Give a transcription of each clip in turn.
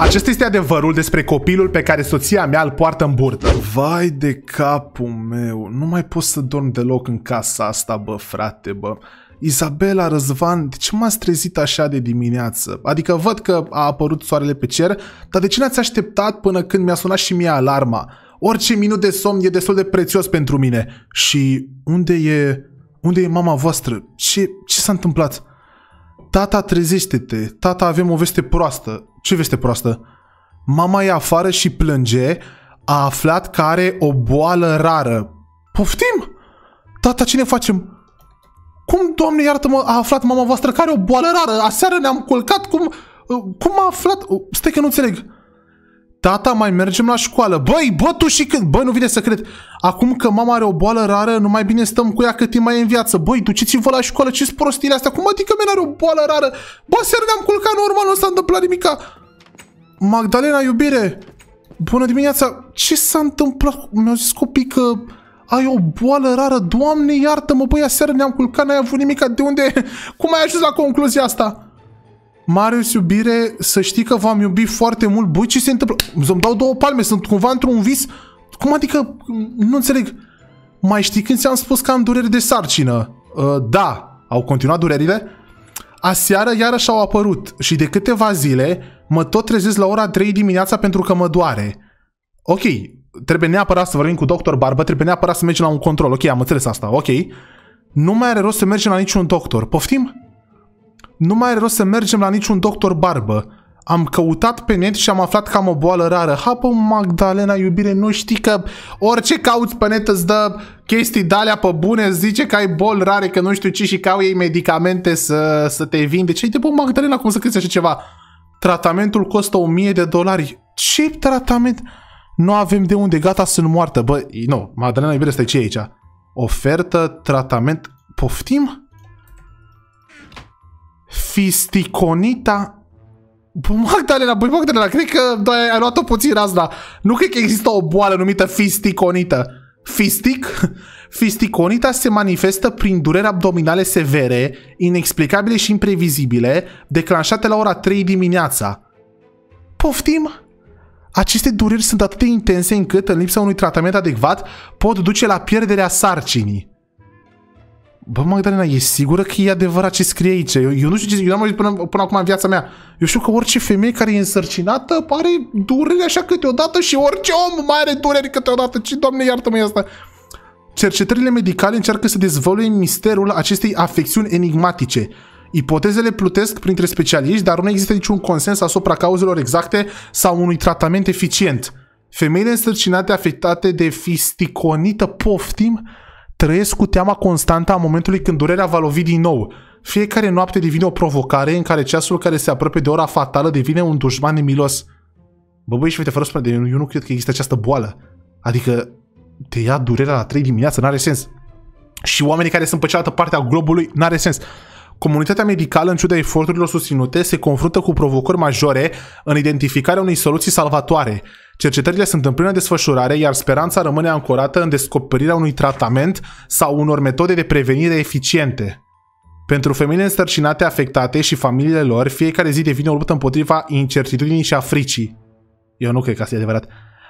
Acesta este adevărul despre copilul pe care soția mea îl poartă în burtă. Vai de capul meu, nu mai pot să dorm deloc în casa asta, bă, frate, bă. Izabela Răzvan, de ce m-ați trezit așa de dimineață? Adică văd că a apărut soarele pe cer, dar de ce n-ați așteptat până când mi-a sunat și mie alarma? Orice minut de somn e destul de prețios pentru mine. Și unde e... Unde e mama voastră? Ce, ce s-a întâmplat? Tata, trezește-te. Tata, avem o veste proastă. Ce veste proastă? Mama e afară și plânge. A aflat că are o boală rară. Poftim? Tata, ce ne facem? Cum, doamne, iartă-mă, a aflat mama voastră că are o boală rară? Aseară ne-am culcat, cum... Cum a aflat? Stai că nu înțeleg. Tata, mai mergem la școală. Băi, bă, tu și când? Băi, nu vine să cred. Acum că mama are o boală rară, nu mai bine stăm cu ea cât timp mai e în viață. Băi, duceți-vă la școală, ce-s prostile astea? Cum adică mine are o boală rară? Bă, seara ne-am culcat normal, nu s-a întâmplat nimica. Magdalena, iubire, bună dimineața. Ce s-a întâmplat? Mi-au zis copii că ai o boală rară. Doamne, iartă-mă, băi, aseară ne-am culcat, n-ai avut nimica. De unde? Cum ai ajuns la concluzia asta? Marius, iubire, să știi că v-am iubit foarte mult. Băi, ce se întâmplă? Îmi dau două palme, sunt cumva într-un vis. Cum adică? Nu înțeleg. Mai știi când ți-am spus că am dureri de sarcină? Uh, da. Au continuat durerile? Aseară iarăși au apărut și de câteva zile mă tot trezesc la ora 3 dimineața pentru că mă doare. Ok, trebuie neapărat să vorbim cu doctor Barbă, trebuie neapărat să mergem la un control. Ok, am înțeles asta, ok. Nu mai are rost să mergem la niciun doctor. Poftim? Nu mai are rost să mergem la niciun doctor barbă. Am căutat pe net și am aflat că am o boală rară. Hapă, Magdalena, iubire, nu știi că orice cauți pe net îți dă chestii de pe bune, îți zice că ai boli rare, că nu știu ce și că au ei medicamente să, să te vindece. Uite, bă, Magdalena, cum să crezi așa ceva? Tratamentul costă 1000 de dolari. Ce tratament? Nu avem de unde, gata, sunt moartă. Bă, nu, Magdalena, iubire, stai ce e aici? Ofertă, tratament, poftim? Fisticonita Bă, Magdalena, băi, Magdalena, cred că doi, ai luat-o puțin razna. Nu cred că există o boală numită fisticonită. Fistic? Fisticonita se manifestă prin dureri abdominale severe, inexplicabile și imprevizibile, declanșate la ora 3 dimineața. Poftim? Aceste dureri sunt atât de intense încât, în lipsa unui tratament adecvat, pot duce la pierderea sarcinii. Bă, Magdalena, e sigură că e adevărat ce scrie aici? Eu, eu nu știu ce, eu n-am auzit până, până acum în viața mea. Eu știu că orice femeie care e însărcinată are dureri așa câteodată și orice om mai are dureri câteodată. Ce, doamne, iartă-mă asta. Cercetările medicale încearcă să dezvăluie misterul acestei afecțiuni enigmatice. Ipotezele plutesc printre specialiști, dar nu există niciun consens asupra cauzelor exacte sau unui tratament eficient. Femeile însărcinate afectate de fisticonită poftim Trăiesc cu teama constantă a momentului când durerea va lovi din nou. Fiecare noapte devine o provocare în care ceasul care se apropie de ora fatală devine un dușman nemilos. Bă, băi, și uite, fără spune, eu nu cred că există această boală. Adică te ia durerea la 3 dimineață, n-are sens. Și oamenii care sunt pe cealaltă parte a globului, n-are sens. Comunitatea medicală, în ciuda eforturilor susținute, se confruntă cu provocări majore în identificarea unei soluții salvatoare. Cercetările sunt în plină desfășurare, iar speranța rămâne ancorată în descoperirea unui tratament sau unor metode de prevenire eficiente. Pentru femeile însărcinate afectate și familiile lor, fiecare zi devine o luptă împotriva incertitudinii și a fricii. Eu nu cred că asta e adevărat.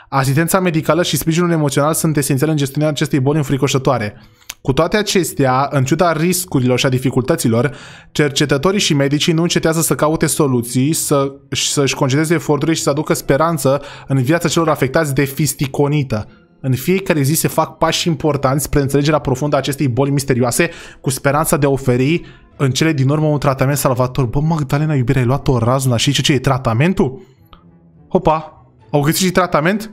Asistența medicală și sprijinul emoțional sunt esențiale în gestionarea acestei boli înfricoșătoare. Cu toate acestea, în ciuda riscurilor și a dificultăților, cercetătorii și medicii nu încetează să caute soluții, să, să-și concedeze eforturile și să aducă speranță în viața celor afectați de fisticonită. În fiecare zi se fac pași importanți spre înțelegerea profundă a acestei boli misterioase, cu speranța de a oferi în cele din urmă un tratament salvator. Bă, Magdalena, iubire, ai luat o razna și ce, ce e tratamentul? Hopa, au găsit și tratament?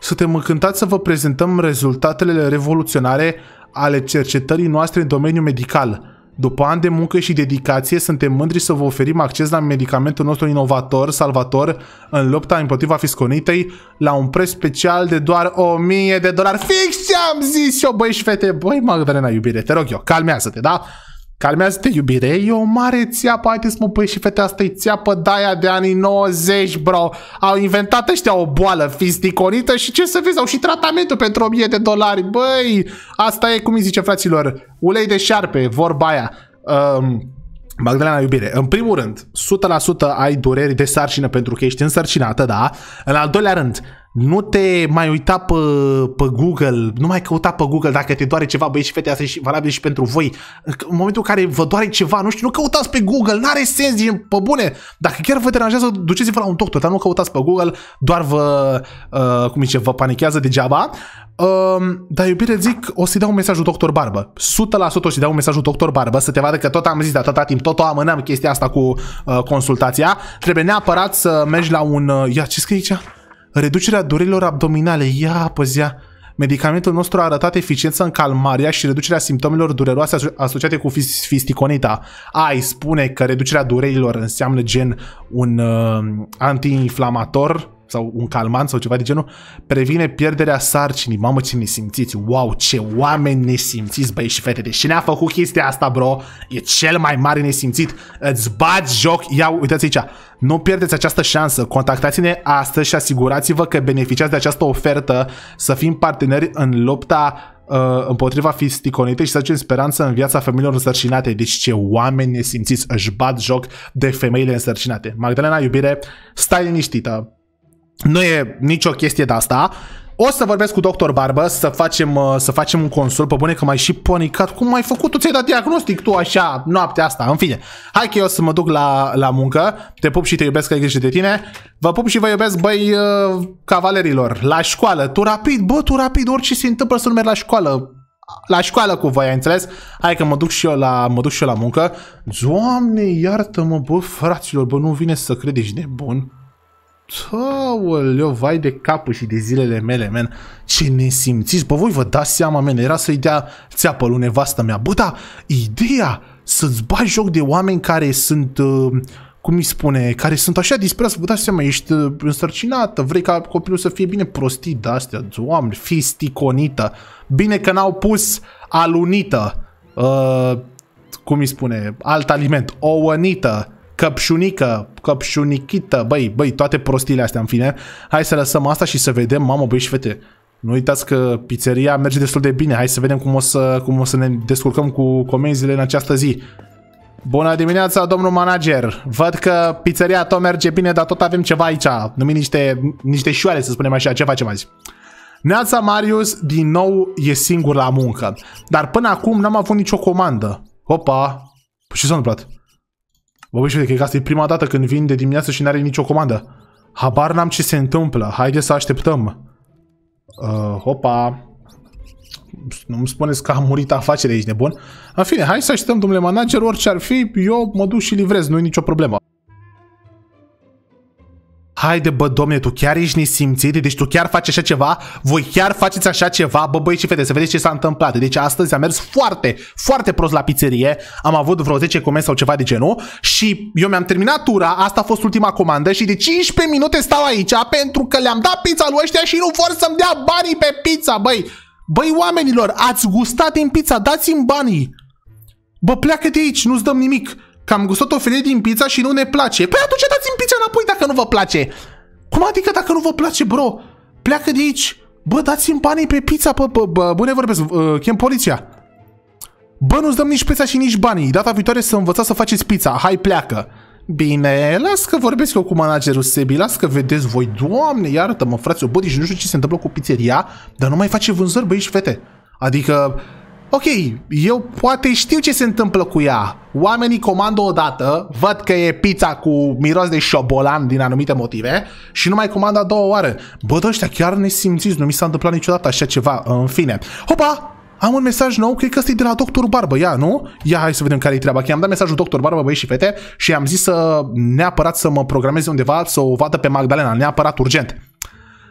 Suntem încântați să vă prezentăm rezultatele revoluționare ale cercetării noastre în domeniul medical. După ani de muncă și dedicație, suntem mândri să vă oferim acces la medicamentul nostru inovator, salvator, în lupta împotriva fisconitei, la un preț special de doar 1000 de dolari. Fix ce am zis eu, băi și fete. Băi, Magdalena, iubire, te rog eu, calmează-te, da? Calmează-te, iubire, e o mare țeapă, haideți mă, băi și fete, asta e țeapă de de anii 90, bro. Au inventat ăștia o boală fisticonită și ce să vezi, au și tratamentul pentru 1000 de dolari. Băi, asta e, cum îi zice fraților, ulei de șarpe, vorba aia. Um, Magdalena iubire, în primul rând, 100% ai dureri de sarcină pentru că ești însărcinată, da? În al doilea rând, nu te mai uita pe, pe Google, nu mai căuta pe Google dacă te doare ceva, băieți și fete, asta e și valabil și pentru voi. În momentul în care vă doare ceva, nu știu, nu căutați pe Google, n-are sens, e pe bune. Dacă chiar vă deranjează, duceți-vă la un doctor, dar nu căutați pe Google, doar vă, uh, cum zice, vă panichează degeaba. Uh, dar iubire zic, o să-i dau un mesaj doctor Barbă. 100% o să-i dau un mesaj doctor Barbă să te vadă că tot am zis de atâta timp, tot o amânăm chestia asta cu uh, consultația. Trebuie neapărat să mergi la un... Uh, ia, ce scrie aici? Reducerea durerilor abdominale. Ia, păzia. Medicamentul nostru a arătat eficiență în calmarea și reducerea simptomelor dureroase asociate cu fisticonita. Ai spune că reducerea durerilor înseamnă gen un uh, antiinflamator sau un calmant sau ceva de genul, previne pierderea sarcinii. Mamă, ce nesimțiți! Wow, ce oameni nesimțiți, băi și fete! Deci cine a făcut chestia asta, bro? E cel mai mare nesimțit. Îți bați joc. Ia, uitați aici. Nu pierdeți această șansă. Contactați-ne astăzi și asigurați-vă că beneficiați de această ofertă să fim parteneri în lupta uh, împotriva fisticonitei și să aducem speranță în viața femeilor însărcinate. Deci ce oameni nesimțiți își bat joc de femeile însărcinate. Magdalena, iubire, stai liniștită nu e nicio chestie de asta. O să vorbesc cu doctor Barbă să facem, uh, să facem un consult, pe bune că mai și panicat. Cum ai făcut? Tu ți-ai dat diagnostic tu așa noaptea asta. În fine, hai că eu să mă duc la, la muncă. Te pup și te iubesc că ai grijă de tine. Vă pup și vă iubesc, băi, uh, cavalerilor. La școală. Tu rapid, bă, tu rapid, orice se întâmplă să nu mergi la școală la școală cu voi, ai înțeles? Hai că mă duc și eu la, mă duc și eu la muncă. Doamne, iartă-mă, bă, fraților, bă, nu vine să credeți nebun. Aoleu, vai de capul și de zilele mele, men. Ce nesimțiți, bă, voi vă dați seama, men, era să-i dea țeapă lui nevastă mea. Bă, da, ideea să-ți bagi joc de oameni care sunt, uh, cum îi spune, care sunt așa disperați, vă dați seama, ești uh, însărcinată, vrei ca copilul să fie bine prostit de astea, doamne, fii sticonită. Bine că n-au pus alunită, uh, cum îi spune, alt aliment, ouănită, căpșunică, căpșunichită, băi, băi, toate prostiile astea, în fine. Hai să lăsăm asta și să vedem, mamă, băi și fete, nu uitați că pizzeria merge destul de bine. Hai să vedem cum o să, cum o să ne descurcăm cu comenzile în această zi. Bună dimineața, domnul manager. Văd că pizzeria tot merge bine, dar tot avem ceva aici. Numim niște, niște șoare, să spunem așa. Ce facem azi? Neața Marius din nou e singur la muncă. Dar până acum n-am avut nicio comandă. Opa! Păi ce s-a întâmplat? Bă, băi, cred că asta e prima dată când vin de dimineață și n-are nicio comandă. Habar n-am ce se întâmplă. Haide să așteptăm. Uh, hopa. Nu-mi spuneți că a murit afacerea, ești nebun? În fine, hai să așteptăm, domnule manager, orice ar fi, eu mă duc și livrez, nu e nicio problemă. Haide bă, domne, tu chiar ești nesimțit? Deci tu chiar faci așa ceva? Voi chiar faceți așa ceva? Bă, băi și fete, să vedeți ce s-a întâmplat. Deci astăzi am mers foarte, foarte prost la pizzerie. Am avut vreo 10 comenzi sau ceva de genul și eu mi-am terminat tura, asta a fost ultima comandă și de 15 minute stau aici pentru că le-am dat pizza lui ăștia și nu vor să-mi dea banii pe pizza, băi. Băi, oamenilor, ați gustat din pizza, dați-mi banii. Bă, pleacă de aici, nu-ți dăm nimic că am gustat o felie din pizza și nu ne place. Păi atunci dați-mi pizza înapoi dacă nu vă place. Cum adică dacă nu vă place, bro? Pleacă de aici. Bă, dați-mi banii pe pizza, bă, bă, bă, bă ne vorbesc, uh, chem poliția. Bă, nu-ți dăm nici pizza și nici banii. Data viitoare să învățați să faceți pizza. Hai, pleacă. Bine, las că vorbesc eu cu managerul Sebi, las că vedeți voi. Doamne, iartă-mă, frate, bă, deci nu știu ce se întâmplă cu pizzeria, dar nu mai face vânzări, băi și fete. Adică, ok, eu poate știu ce se întâmplă cu ea. Oamenii comandă o dată, văd că e pizza cu miros de șobolan din anumite motive și nu mai comandă a doua oară. Bă, ăștia chiar ne simțiți, nu mi s-a întâmplat niciodată așa ceva. În fine. Hopa! Am un mesaj nou, cred că ăsta e de la Doctor Barbă, ia, nu? Ia, hai să vedem care e treaba. Că am dat mesajul Doctor Barbă, băieți și fete, și am zis să neapărat să mă programeze undeva, să o vadă pe Magdalena, neapărat urgent.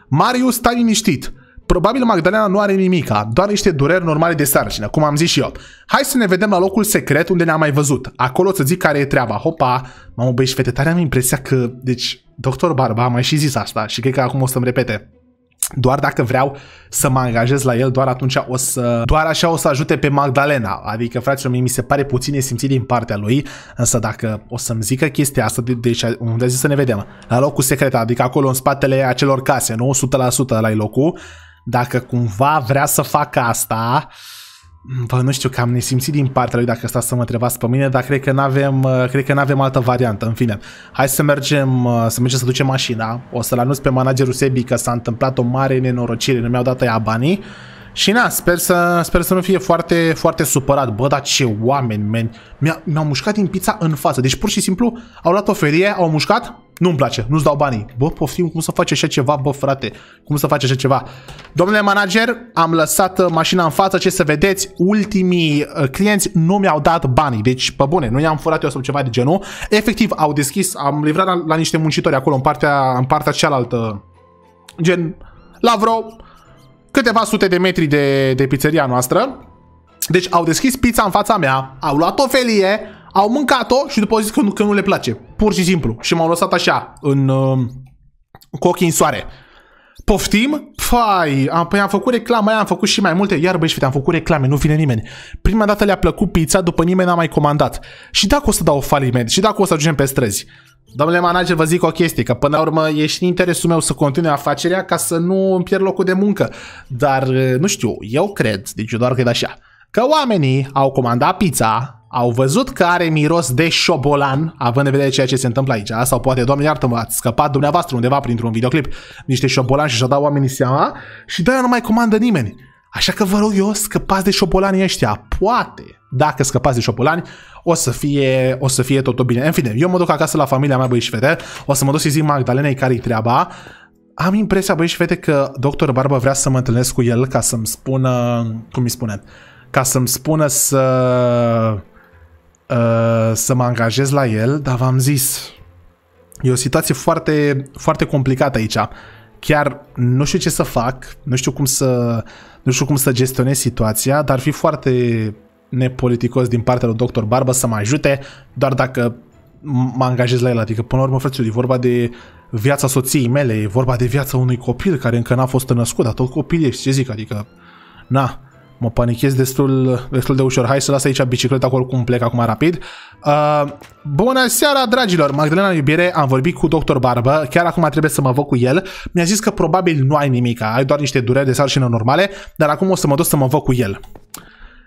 Marius, stai liniștit. Probabil Magdalena nu are nimica, doar niște dureri normale de sarcină, cum am zis și eu. Hai să ne vedem la locul secret unde ne-am mai văzut. Acolo să zic care e treaba. Hopa, mamă băieți fete, tare am impresia că, deci, doctor Barba a mai și zis asta și cred că acum o să-mi repete. Doar dacă vreau să mă angajez la el, doar atunci o să... Doar așa o să ajute pe Magdalena. Adică, fraților, mie mi se pare puțin simțit din partea lui, însă dacă o să-mi zică chestia asta, de, deci unde zis să ne vedem? La locul secret, adică acolo în spatele acelor case, nu? 100% la locul dacă cumva vrea să facă asta, Bă, nu știu, cam nesimțit din partea lui dacă stați să mă întrebați pe mine, dar cred că n-avem, uh, cred că n-avem altă variantă, în fine. Hai să mergem, uh, să mergem să ducem mașina, o să-l anunț pe managerul Sebi că s-a întâmplat o mare nenorocire, nu mi-au dat ea banii și na, sper să, sper să nu fie foarte, foarte supărat. Bă, dar ce oameni, men. Mi-au mi mușcat din pizza în față. Deci pur și simplu au luat o ferie, au mușcat, nu-mi place, nu-ți dau banii. Bă, poftim, cum să faci așa ceva, bă, frate? Cum să faci așa ceva? Domnule manager, am lăsat uh, mașina în față, ce să vedeți, ultimii uh, clienți nu mi-au dat banii. Deci, pe bune, nu i-am furat eu sau ceva de genul. Efectiv, au deschis, am livrat la, la niște muncitori acolo, în partea, în partea cealaltă, gen, la vreo câteva sute de metri de, de pizzeria noastră. Deci au deschis pizza în fața mea, au luat o felie, au mâncat-o și după au zis că nu, că nu le place. Pur și simplu. Și m-au lăsat așa, în, uh, cu ochii în soare. Poftim? Fai, am, păi am făcut reclamă, am făcut și mai multe. Iar băi, am făcut reclame, nu vine nimeni. Prima dată le-a plăcut pizza, după nimeni n-a mai comandat. Și dacă o să dau faliment, și dacă o să ajungem pe străzi. Domnule manager, vă zic o chestie, că până la urmă e și în interesul meu să continui afacerea ca să nu îmi pierd locul de muncă. Dar, nu știu, eu cred, deci eu doar cred așa, că oamenii au comandat pizza, au văzut că are miros de șobolan, având în vedere ceea ce se întâmplă aici, sau poate, doamne iartă-mă, ați scăpat dumneavoastră undeva printr-un videoclip niște șobolani și și-au dat oamenii seama și de nu mai comandă nimeni. Așa că vă rog eu, scăpați de șobolanii ăștia. Poate, dacă scăpați de șobolani, o să fie, o să fie totul bine. În fine, eu mă duc acasă la familia mea, băi și fete, o să mă duc să zic Magdalenei care-i treaba. Am impresia, băi și fete, că doctor Barbă vrea să mă întâlnesc cu el ca să-mi spună, cum îi spune, ca să-mi spună să, uh, să mă angajez la el, dar v-am zis, e o situație foarte, foarte complicată aici. Chiar nu știu ce să fac, nu știu cum să, nu știu cum să gestionez situația, dar ar fi foarte nepoliticos din partea lui Dr. Barba să mă ajute, doar dacă mă angajez la el. Adică, până la urmă, frățul, e vorba de viața soției mele, e vorba de viața unui copil care încă n-a fost născut, dar tot copil ești, ce zic, adică, na, mă panichez destul, destul de ușor. Hai să las aici bicicleta acolo cum plec acum rapid. Uh, bună seara, dragilor! Magdalena Iubire, am vorbit cu Dr. Barbă, chiar acum trebuie să mă văd cu el. Mi-a zis că probabil nu ai nimic, ai doar niște dureri de sarcină normale, dar acum o să mă duc să mă văd cu el.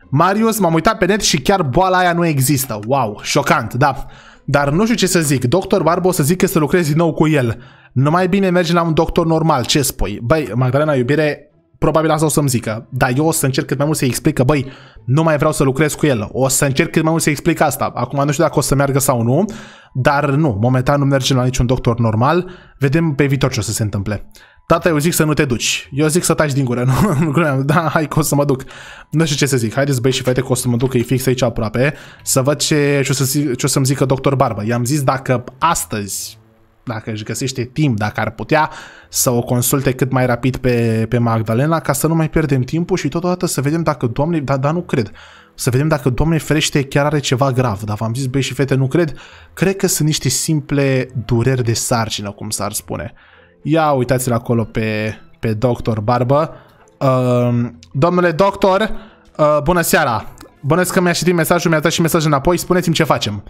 Marius, m-am uitat pe net și chiar boala aia nu există. Wow, șocant, da. Dar nu știu ce să zic. Doctor Barbo o să zic că să lucrezi din nou cu el. Nu mai bine mergi la un doctor normal. Ce spui? Băi, Magdalena Iubire, probabil asta o să-mi zică. Dar eu o să încerc cât mai mult să-i explic că, băi, nu mai vreau să lucrez cu el. O să încerc cât mai mult să-i explic asta. Acum nu știu dacă o să meargă sau nu, dar nu, momentan nu mergem la niciun doctor normal. Vedem pe viitor ce o să se întâmple. Tata, eu zic să nu te duci. Eu zic să taci din gură. Nu, nu Da, hai că o să mă duc. Nu știu ce să zic. Haideți băi și fete că o să mă duc, că e fix aici aproape, să văd ce, ce, o, să, ce o să-mi zică doctor Barbă. I-am zis dacă astăzi, dacă își găsește timp, dacă ar putea să o consulte cât mai rapid pe, pe Magdalena, ca să nu mai pierdem timpul și totodată să vedem dacă, doamne, dar da, nu cred, să vedem dacă Doamne ferește chiar are ceva grav. Dar v-am zis, băi și fete, nu cred. Cred că sunt niște simple dureri de sarcină, cum s-ar spune. Ia uitați-l acolo pe, pe doctor Barbă. Uh, domnule doctor, uh, bună seara. Bună că mi-a citit mesajul, mi-a dat și mesaj înapoi, spuneți-mi ce facem.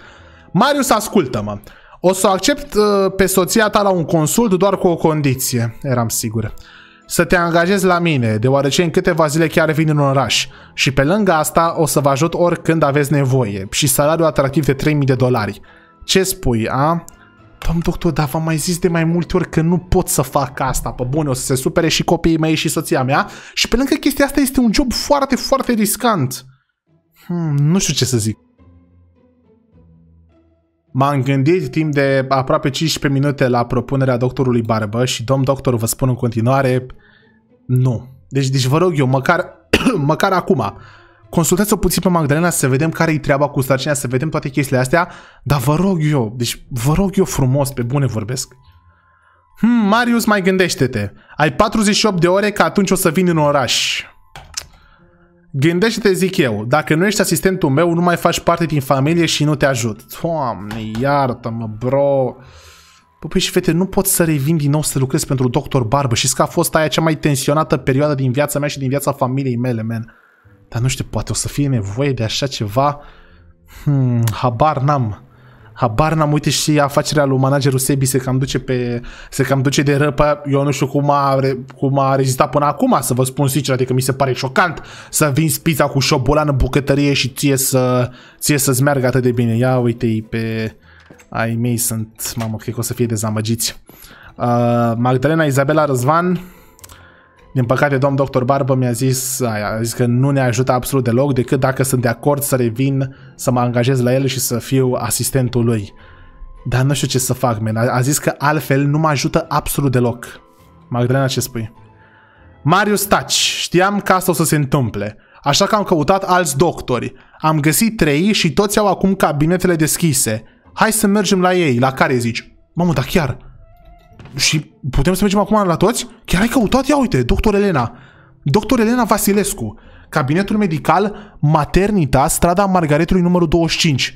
Marius, ascultă-mă. O să accept uh, pe soția ta la un consult doar cu o condiție. Eram sigur. Să te angajezi la mine, deoarece în câteva zile chiar vin în oraș. Și pe lângă asta o să vă ajut oricând aveți nevoie. Și salariul atractiv de 3000 de dolari. Ce spui, a? Domn doctor, dar v-am mai zis de mai multe ori că nu pot să fac asta. Pe bune, o să se supere și copiii mei și soția mea. Și pe lângă chestia asta este un job foarte, foarte riscant. Hmm, nu știu ce să zic. M-am gândit timp de aproape 15 minute la propunerea doctorului Barbă și domn doctor vă spun în continuare nu. Deci, deci vă rog eu, măcar, măcar acum, consultați-o puțin pe Magdalena să vedem care-i treaba cu sarcina, să vedem toate chestiile astea, dar vă rog eu, deci vă rog eu frumos, pe bune vorbesc. Hmm, Marius, mai gândește-te. Ai 48 de ore că atunci o să vin în oraș. Gândește-te, zic eu, dacă nu ești asistentul meu, nu mai faci parte din familie și nu te ajut. Doamne, iartă-mă, bro. Bă, păi și fete, nu pot să revin din nou să lucrez pentru doctor Barbă și că a fost aia cea mai tensionată perioadă din viața mea și din viața familiei mele, man. Dar nu știu, poate o să fie nevoie de așa ceva. Hmm, habar n-am. Habar n-am, uite și afacerea lui managerul Sebi se cam duce pe, se cam duce de răpă. Eu nu știu cum a, cum a rezistat până acum, să vă spun sincer, adică mi se pare șocant să vin pizza cu șobolan în bucătărie și ție, să, ție să-ți meargă atât de bine. Ia uite-i pe ai mei sunt, mamă, cred că o să fie dezamăgiți. Uh, Magdalena Izabela Răzvan, din păcate, domn doctor Barbă mi-a zis, aia, a zis că nu ne ajută absolut deloc, decât dacă sunt de acord să revin, să mă angajez la el și să fiu asistentul lui. Dar nu știu ce să fac, men. A, a zis că altfel nu mă ajută absolut deloc. Magdalena, ce spui? Marius Taci, știam că asta o să se întâmple. Așa că am căutat alți doctori. Am găsit trei și toți au acum cabinetele deschise. Hai să mergem la ei. La care zici? Mamă, dar chiar... Și putem să mergem acum la toți? Chiar ai căutat? Ia uite, doctor Elena. Doctor Elena Vasilescu. Cabinetul medical Maternita, strada Margaretului numărul 25.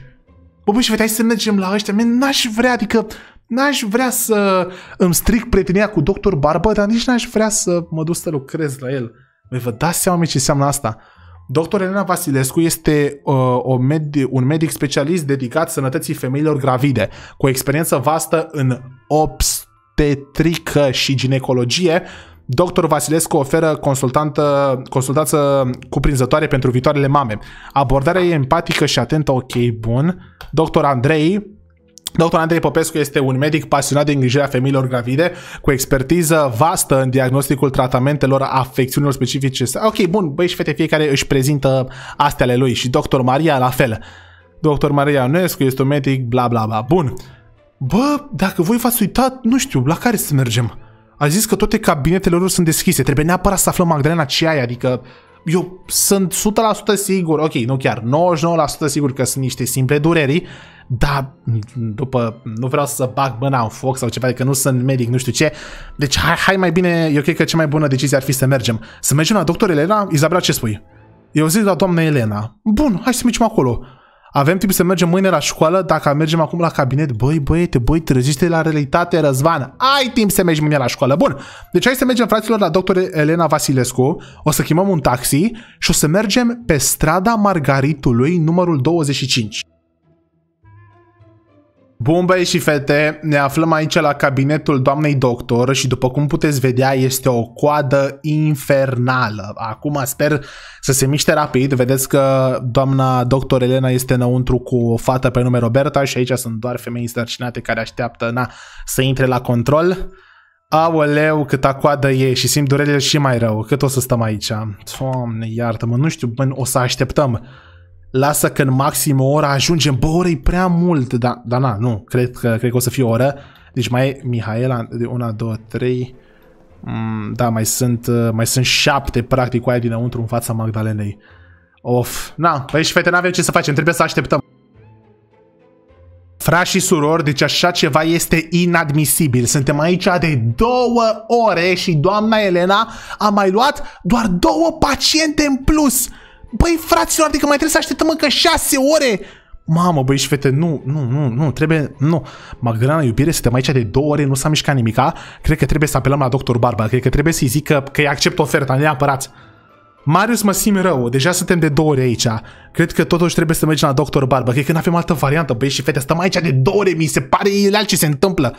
Bă, băi, și hai să mergem la ăștia. N-aș vrea, adică n-aș vrea să îmi stric prietenia cu doctor Barbă, dar nici n-aș vrea să mă duc să lucrez la el. Băi, vă dați seama ce înseamnă asta. Dr. Elena Vasilescu este uh, o med- un medic specialist dedicat sănătății femeilor gravide, cu o experiență vastă în obs obstetrică și ginecologie, Dr. Vasilescu oferă consultantă, consultanță cuprinzătoare pentru viitoarele mame. Abordarea e empatică și atentă, ok, bun. Dr. Andrei, Dr. Andrei Popescu este un medic pasionat de îngrijirea femeilor gravide, cu expertiză vastă în diagnosticul tratamentelor afecțiunilor specifice. Ok, bun, băi și fete, fiecare își prezintă astea ale lui și Dr. Maria la fel. Dr. Maria Ionescu este un medic, bla bla bla. Bun. Bă, dacă voi v-ați uitat, nu știu, la care să mergem? A zis că toate cabinetele lor sunt deschise. Trebuie neapărat să aflăm Magdalena ce ai, adică eu sunt 100% sigur, ok, nu chiar, 99% sigur că sunt niște simple dureri, dar după, nu vreau să bag mâna în foc sau ceva, adică nu sunt medic, nu știu ce. Deci hai, hai mai bine, eu cred că cea mai bună decizie ar fi să mergem. Să mergem la doctor Elena, Izabela, ce spui? Eu zic la doamna Elena, bun, hai să mergem acolo. Avem timp să mergem mâine la școală, dacă mergem acum la cabinet, băi, băiete, băi, trezește la realitate, Răzvan. Ai timp să mergi mâine la școală. Bun, deci hai să mergem, fraților, la doctor Elena Vasilescu, o să chemăm un taxi și o să mergem pe strada Margaritului, numărul 25. Bun băi și fete, ne aflăm aici la cabinetul doamnei doctor și după cum puteți vedea este o coadă infernală. Acum sper să se miște rapid, vedeți că doamna doctor Elena este înăuntru cu o fată pe nume Roberta și aici sunt doar femei însărcinate care așteaptă na, să intre la control. Aoleu, câta coadă e și simt durerile și mai rău. Cât o să stăm aici? Doamne, iartă-mă, nu știu, bă, o să așteptăm lasă că în maxim o oră ajungem. Bă, oră e prea mult. Da, da, na, nu. Cred că, cred că o să fie o oră. Deci mai e Mihaela, de una, două, trei. Mm, da, mai sunt, mai sunt șapte, practic, cu aia dinăuntru în fața Magdalenei. Of, na, păi și fete, n-avem ce să facem, trebuie să așteptăm. Frați și surori, deci așa ceva este inadmisibil. Suntem aici de două ore și doamna Elena a mai luat doar două paciente în plus. Băi, fraților, adică mai trebuie să așteptăm încă șase ore. Mamă, băi și fete, nu, nu, nu, nu, trebuie, nu. Magdalena, iubire, suntem aici de două ore, nu s-a mișcat nimica. Cred că trebuie să apelăm la doctor Barba, cred că trebuie să-i zic că, că îi accept oferta, neapărat. Marius, mă simt rău, deja suntem de două ore aici. Cred că totuși trebuie să mergem la doctor Barba, cred că nu avem altă variantă, băi și fete, stăm aici de două ore, mi se pare ilegal ce se întâmplă.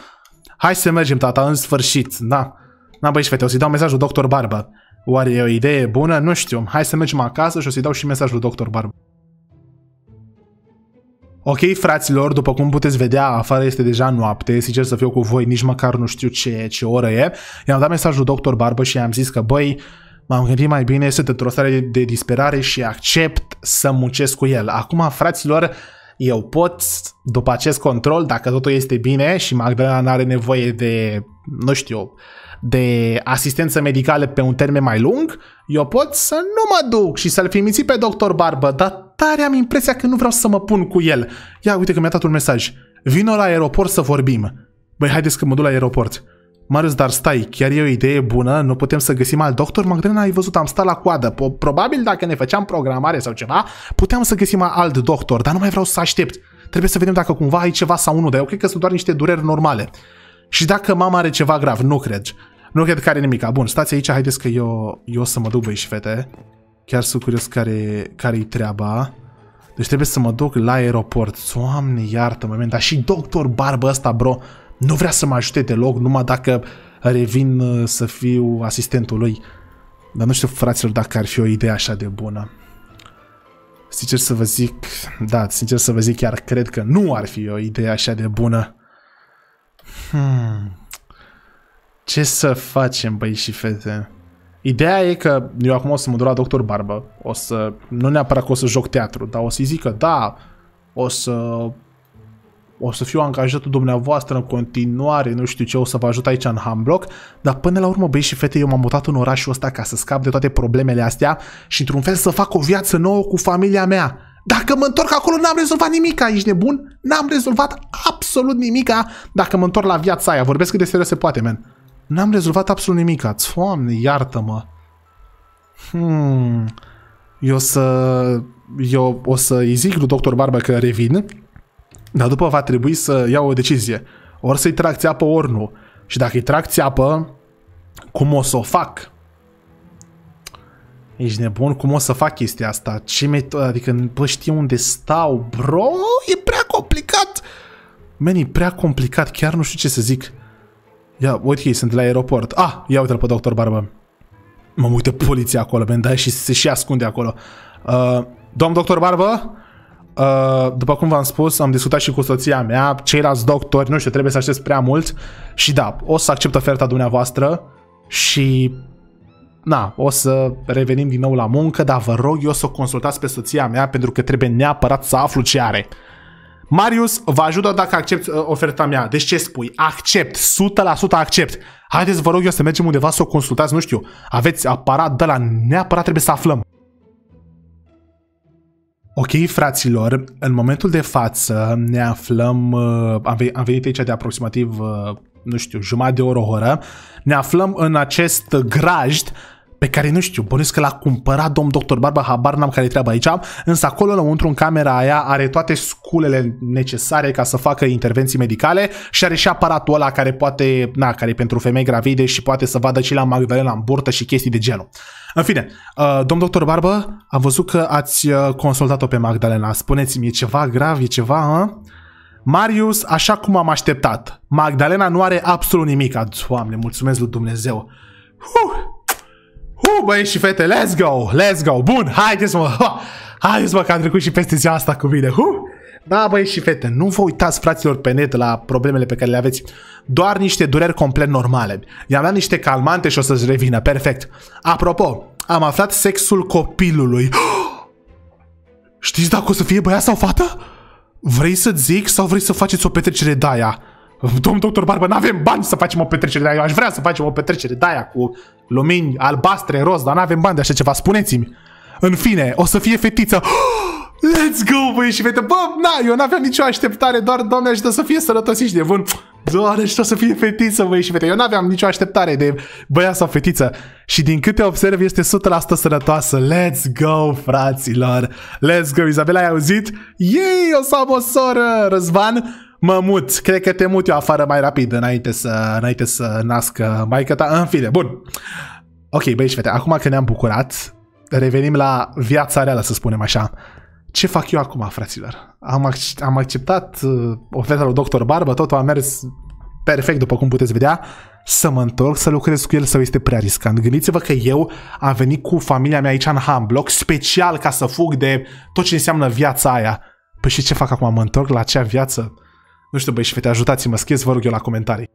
Hai să mergem, tata, în sfârșit, da. Na, băi și fete, o să-i dau mesajul doctor Barba. Oare e o idee bună? Nu știu. Hai să mergem acasă și o să-i dau și mesajul Dr. Barb. Ok, fraților, după cum puteți vedea, afară este deja noapte, sincer să fiu cu voi, nici măcar nu știu ce, ce oră e. I-am dat mesajul Dr. Barbă și i-am zis că, băi, m-am gândit mai bine, sunt într-o stare de, de disperare și accept să muncesc cu el. Acum, fraților, eu pot, după acest control, dacă totul este bine și Magdalena nu are nevoie de, nu știu, de asistență medicală pe un termen mai lung, eu pot să nu mă duc și să-l fi pe doctor Barbă, dar tare am impresia că nu vreau să mă pun cu el. Ia, uite că mi-a dat un mesaj. Vino la aeroport să vorbim. Băi, haideți că mă duc la aeroport. Marius, dar stai, chiar e o idee bună, nu putem să găsim alt doctor? Magdalena, ai văzut, am stat la coadă. Probabil dacă ne făceam programare sau ceva, puteam să găsim alt doctor, dar nu mai vreau să aștept. Trebuie să vedem dacă cumva ai ceva sau nu, dar eu cred că sunt doar niște dureri normale. Și dacă mama are ceva grav, nu cred. Nu cred că are nimic. Bun, stați aici, haideți că eu, eu o să mă duc, băi și fete. Chiar sunt curios care, care-i treaba. Deci trebuie să mă duc la aeroport. Doamne, iartă-mă, dar și doctor Barbă ăsta, bro, nu vrea să mă ajute deloc, numai dacă revin uh, să fiu asistentul lui. Dar nu știu, fraților, dacă ar fi o idee așa de bună. Sincer să vă zic, da, sincer să vă zic, chiar cred că nu ar fi o idee așa de bună. Hmm. Ce să facem, băi și fete? Ideea e că eu acum o să mă duc la doctor Barbă, o să, nu neapărat că o să joc teatru, dar o să-i zic că da, o să o să fiu angajatul dumneavoastră în continuare, nu știu ce, o să vă ajut aici în Hamblock, dar până la urmă, băi și fete, eu m-am mutat în orașul ăsta ca să scap de toate problemele astea și într-un fel să fac o viață nouă cu familia mea. Dacă mă întorc acolo, n-am rezolvat nimic, ești nebun? N-am rezolvat absolut nimic dacă mă întorc la viața aia. Vorbesc cât de serios se poate, men. N-am rezolvat absolut nimic. Doamne, iartă-mă. Hmm. Eu să... Eu o să-i zic lui doctor Barba că revin dar după va trebui să iau o decizie. Ori să-i trag țeapă, ori nu. Și dacă îi trag țeapă, cum o să o fac? Ești nebun? Cum o să fac chestia asta? Ce metodă? Adică bă, știu unde stau, bro? E prea complicat! Man, e prea complicat, chiar nu știu ce să zic. Ia, uite ei sunt la aeroport. Ah, ia uite-l pe doctor Barbă. Mă uită poliția acolo, man, da, și se și ascunde acolo. Uh, domn doctor Barbă? Uh, după cum v-am spus, am discutat și cu soția mea, ceilalți doctori, nu știu, trebuie să aștept prea mult și da, o să accept oferta dumneavoastră și na, o să revenim din nou la muncă, dar vă rog eu să o consultați pe soția mea pentru că trebuie neapărat să aflu ce are. Marius, vă ajută dacă accept uh, oferta mea. Deci ce spui? Accept, 100% accept. Haideți, vă rog eu să mergem undeva să o consultați, nu știu, aveți aparat de la neapărat trebuie să aflăm. Ok, fraților, în momentul de față ne aflăm, uh, am venit aici de aproximativ, uh, nu știu, jumătate de oră, o oră, ne aflăm în acest grajd pe care nu știu, bănuiesc că l-a cumpărat domn doctor Barba, habar n-am care treaba aici, însă acolo înăuntru în camera aia are toate sculele necesare ca să facă intervenții medicale și are și aparatul ăla care poate, na, care e pentru femei gravide și poate să vadă și la Magdalena în burtă și chestii de genul. În fine, uh, domn doctor Barbă, am văzut că ați uh, consultat-o pe Magdalena. Spuneți-mi, e ceva grav, e ceva, hă? Marius, așa cum am așteptat. Magdalena nu are absolut nimic. Doamne, mulțumesc lui Dumnezeu. Huh! Huh, băi și fete, let's go, let's go. Bun, haideți mă, haideți mă că am trecut și peste ziua asta cu mine. Huh! Da, băi și fete, nu vă uitați, fraților, pe net la problemele pe care le aveți. Doar niște dureri complet normale. I-am dat niște calmante și o să-ți revină. Perfect. Apropo, am aflat sexul copilului. Știți dacă o să fie băiat sau fată? Vrei să zic sau vrei să faceți o petrecere de aia? Domn doctor Barbă, n-avem bani să facem o petrecere de aia. Eu aș vrea să facem o petrecere de aia cu lumini albastre, roz, dar n-avem bani de așa ceva. Spuneți-mi. În fine, o să fie fetiță. Let's go, băi, și vede, bă, na, eu n-aveam nicio așteptare, doar, doamne ajută să fie sănătos și de bun. Doamne ajută să fie fetiță, băi, și vede, eu n-aveam nicio așteptare de băiat sau fetiță. Și din câte observ, este 100% sănătoasă. Let's go, fraților. Let's go, Izabela, ai auzit? Yay, o să am o soră, Răzvan. Mă mut, cred că te mut eu afară mai rapid înainte să, înainte să nască maică ta. În fine, bun. Ok, băi și fete, acum că ne-am bucurat, revenim la viața reală, să spunem așa ce fac eu acum, fraților? Am, ac- am acceptat uh, oferta lui Dr. Barbă, totul a mers perfect, după cum puteți vedea, să mă întorc să lucrez cu el sau este prea riscant. Gândiți-vă că eu am venit cu familia mea aici în Hamblock special ca să fug de tot ce înseamnă viața aia. Păi și ce fac acum? Mă întorc la acea viață? Nu știu, băi, și fete, ajutați-mă, scrieți, vă rog eu la comentarii.